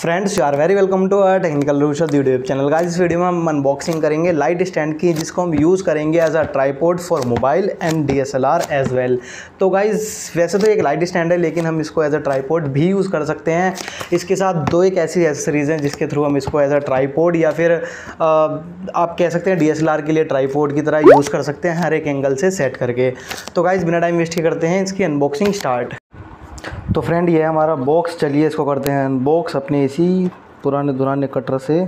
Friends you are very welcome to our technical Rushad YouTube channel guys इस वीडियो में हम अनबॉक्सिंग करेंगे लाइट स्टैंड की जिसको हम यूज़ करेंगे as a tripod for mobile and D S L R as well तो गाइज़ वैसे तो एक लाइट स्टैंड है लेकिन हम इसको एज अ ट्राईपोर्ड भी यूज़ कर सकते हैं। इसके साथ दो एक ऐसी एसेसरीज़ हैं जिसके थ्रू हम इसको एज अ ट्राईपोर्ड या फिर आ, आप कह सकते हैं डी एस एल आर के लिए ट्राईपोर्ड की तरह यूज़ कर सकते हैं हर एक एंगल से सेट करके। तो गाइज़ बिना टाइम वेस्ट ही करते हैं इसकी अनबॉक्सिंग स्टार्ट तो फ्रेंड ये हमारा बॉक्स चलिए इसको करते हैं अनबॉक्स अपने इसी पुराने दुराने कटर से।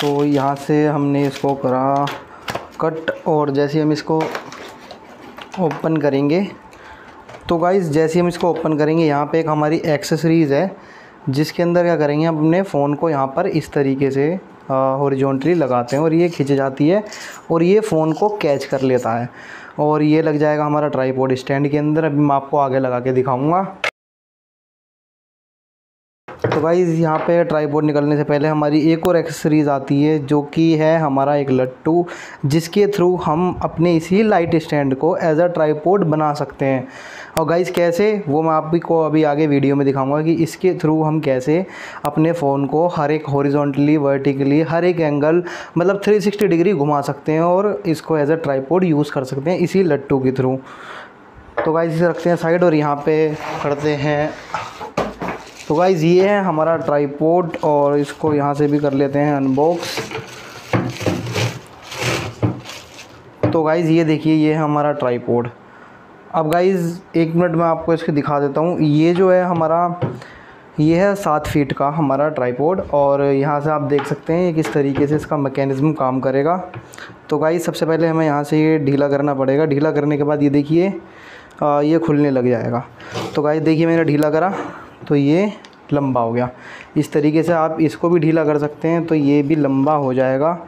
तो यहाँ से हमने इसको करा कट और जैसे हम इसको ओपन करेंगे तो गाइज़ जैसे हम इसको ओपन करेंगे, यहाँ पे एक हमारी एक्सेसरीज़ है, जिसके अंदर क्या करेंगे, अपने फ़ोन को यहाँ पर इस तरीके से हॉरिजॉन्टली लगाते हैं और ये खिंच जाती है और ये फ़ोन को कैच कर लेता है। और ये लग जाएगा हमारा ट्राईपोड स्टैंड के अंदर। अभी मैं आपको आगे लगा के दिखाऊँगा। तो भाई यहाँ पे ट्राईपोड निकलने से पहले हमारी एक और एक्सेसरीज़ आती है, जो कि है हमारा एक लट्टू, जिसके थ्रू हम अपने इसी लाइट स्टैंड को एज अ ट्राईपोड बना सकते हैं। और गाइस कैसे? वो मैं आप को अभी आगे वीडियो में दिखाऊँगा कि इसके थ्रू हम कैसे अपने फ़ोन को हर एक हॉरिजॉन्टली वर्टिकली हर एक एंगल मतलब 360 डिग्री घुमा सकते हैं और इसको एज अ ट्राईपोड यूज़ कर सकते हैं इसी लट्टू के थ्रू तो गाइस इसे रखते हैं साइड और यहाँ पे, करते हैं। तो गाइज़ ये है हमारा ट्राईपोड और इसको यहाँ से भी कर लेते हैं अनबॉक्स तो गाइज़ ये देखिए, ये है हमारा ट्राईपोड अब गाइज़ एक मिनट में आपको इसको दिखा देता हूँ। ये जो है हमारा, ये है सात फीट का हमारा ट्राईपोड और यहाँ से आप देख सकते हैं किस तरीके से इसका मैकेनिज़्म काम करेगा। तो गाइज़ सबसे पहले हमें यहाँ से ये ढीला करना पड़ेगा। ढीला करने के बाद ये देखिए ये खुलने लग जाएगा। तो गाइज़ देखिए मैंने ढीला करा। तो ये लंबा हो गया। इस तरीके से आप इसको भी ढीला कर सकते हैं तो ये भी लंबा हो जाएगा।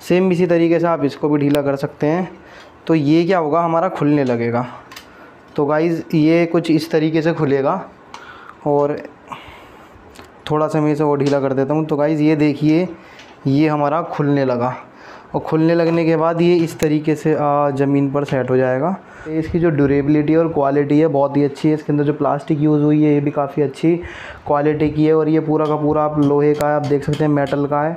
सेम इसी तरीके से आप इसको भी ढीला कर सकते हैं। तो ये क्या होगा, हमारा खुलने लगेगा। तो गाइज़ ये कुछ इस तरीके से खुलेगा और थोड़ा सा मैं इसे और ढीला कर देता हूँ। तो गाइज़ ये देखिए, ये हमारा खुलने लगा। और खुलने लगने के बाद ये इस तरीके से ज़मीन पर सेट हो जाएगा। इसकी जो ड्यूरेबिलिटी और क्वालिटी है, बहुत ही अच्छी है। इसके अंदर जो प्लास्टिक यूज़ हुई है, ये भी काफ़ी अच्छी क्वालिटी की है। और ये पूरा का पूरा आप लोहे का है, आप देख सकते हैं मेटल का है।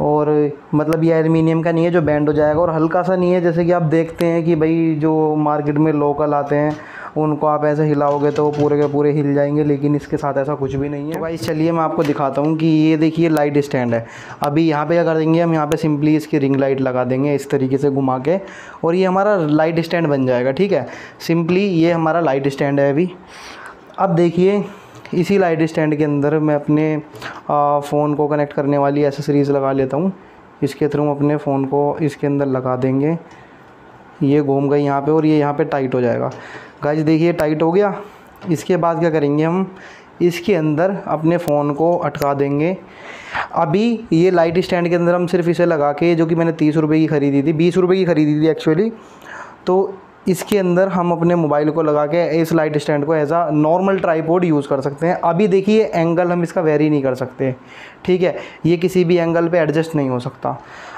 और मतलब ये एलमिनियम का नहीं है, जो बैंड हो जाएगा। और हल्का सा नहीं है, जैसे कि आप देखते हैं कि भाई जो मार्केट में लोकल आते हैं उनको आप ऐसे हिलाओगे तो वो पूरे के पूरे हिल जाएँगे, लेकिन इसके साथ ऐसा कुछ भी नहीं है। तो भाई चलिए मैं आपको दिखाता हूँ कि ये देखिए लाइट स्टैंड है। अभी यहाँ पे क्या कर देंगे, हम यहाँ पे सिंपली इसकी रिंग लाइट लगा देंगे इस तरीके से घुमा के, और ये हमारा लाइट स्टैंड बन जाएगा, ठीक है? सिंपली ये हमारा लाइट स्टैंड है अभी। अब देखिए, इसी लाइट स्टैंड के अंदर मैं अपने फ़ोन को कनेक्ट करने वाली एसेसरीज़ लगा लेता हूँ। इसके थ्रू हम अपने फ़ोन को इसके अंदर लगा देंगे। ये घूम गई यहाँ पे और ये यहाँ पे टाइट हो जाएगा। गाइज़ देखिए, टाइट हो गया। इसके बाद क्या करेंगे हम? इसके अंदर अपने फ़ोन को अटका देंगे। अभी ये लाइट स्टैंड के अंदर हम सिर्फ़ इसे लगा के, जो कि मैंने तीस रुपये की ख़रीदी थी, बीस रुपये की ख़रीदी थी एक्चुअली तो इसके अंदर हम अपने मोबाइल को लगा के इस लाइट स्टैंड को as a normal tripod use कर सकते हैं। अभी देखिए एंगल हम इसका वेरी नहीं कर सकते। ठीक है, ये किसी भी एंगल पे एडजस्ट नहीं हो सकता।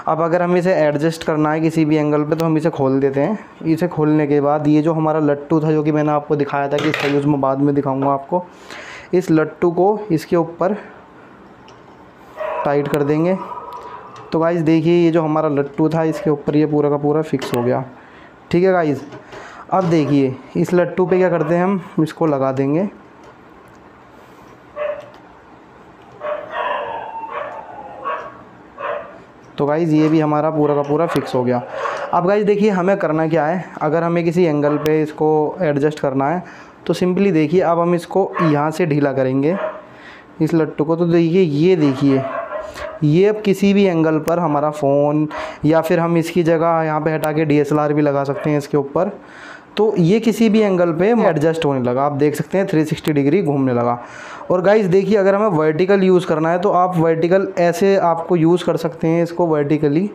अब अगर हम इसे एडजस्ट करना है किसी भी एंगल पे तो हम इसे खोल देते हैं। इसे खोलने के बाद ये जो हमारा लट्टू था, जो कि मैंने आपको दिखाया था कि इसका यूज़ मैं बाद में दिखाऊँगा आपको, इस लट्टू को इसके ऊपर टाइट कर देंगे। तो गाइज़ देखिए ये जो हमारा लट्टू था, इसके ऊपर ये पूरा का पूरा फिक्स हो गया। ठीक है गाइज़ अब देखिए, इस लट्टू पे क्या करते हैं हम? इसको लगा देंगे। तो गाइज़ ये भी हमारा पूरा का पूरा फिक्स हो गया। अब गाइज़ देखिए हमें करना क्या है? अगर हमें किसी एंगल पे इसको एडजस्ट करना है तो सिंपली देखिए, अब हम इसको यहाँ से ढीला करेंगे। इस लट्टू को तो देखिए, ये देखिए। ये अब किसी भी एंगल पर हमारा फ़ोन या फिर हम इसकी जगह यहाँ पे हटा के डीएसएलआर भी लगा सकते हैं इसके ऊपर। तो ये किसी भी एंगल पे एडजस्ट होने लगा। आप देख सकते हैं 360 डिग्री घूमने लगा। और गाइज़ देखिए, अगर हमें वर्टिकल यूज़ करना है तो आप वर्टिकल ऐसे आपको यूज़ कर सकते हैं इसको वर्टिकली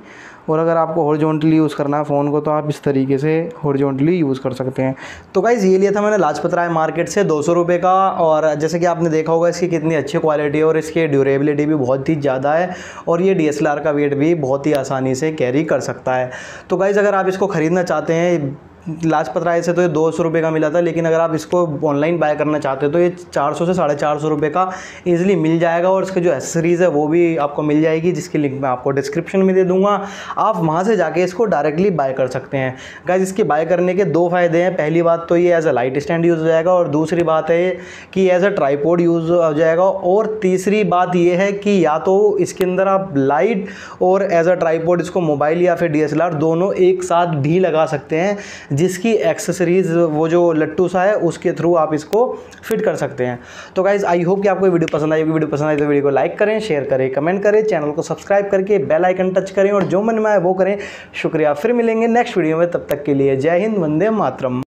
और अगर आपको हॉरिजॉन्टली यूज़ करना है फ़ोन को तो आप इस तरीके से हॉरिजॉन्टली यूज़ कर सकते हैं। तो गाइज़ ये लिया था मैंने लाजपत राय मार्केट से दो सौ का, और जैसे कि आपने देखा होगा, इसकी कितनी अच्छी क्वालिटी है और इसकी ड्यूरेबिलिटी भी बहुत ही ज़्यादा है, और ये डी का वेट भी बहुत ही आसानी से कैरी कर सकता है। तो गाइज़ अगर आप इसको ख़रीदना चाहते हैं लाजपत राय से तो ये दो सौ रुपये का मिला था, लेकिन अगर आप इसको ऑनलाइन बाय करना चाहते हो तो ये चार सौ से साढ़े चार सौ रुपये का ईजिली मिल जाएगा और इसके जो एसेसरीज़ है, वो भी आपको मिल जाएगी, जिसकी लिंक मैं आपको डिस्क्रिप्शन में दे दूँगा। आप वहाँ से जाके इसको डायरेक्टली बाय कर सकते हैं। गाइज़ इसके बाय करने के दो फ़ायदे हैं। पहली बात तो ये as a light stand use हो जाएगा और दूसरी बात है कि एज अ ट्राईपोर्ड यूज़ हो जाएगा। और तीसरी बात ये है कि या तो इसके अंदर आप लाइट और एज अ ट्राईपोर्ड इसको मोबाइल या फिर डीएसएलआर दोनों एक साथ भी लगा सकते हैं जिसकी एक्सेसरीज़ वो जो लट्टू सा है, उसके थ्रू आप इसको फिट कर सकते हैं। तो गाइज़ आई होप कि आपको वीडियो पसंद आई वीडियो पसंद आई तो वीडियो को लाइक करें शेयर करें कमेंट करें चैनल को सब्सक्राइब करके बेल आइकन टच करें और जो मन में आए वो करें। शुक्रिया, फिर मिलेंगे नेक्स्ट वीडियो में। तब तक के लिए जय हिंद, वंदे मातरम।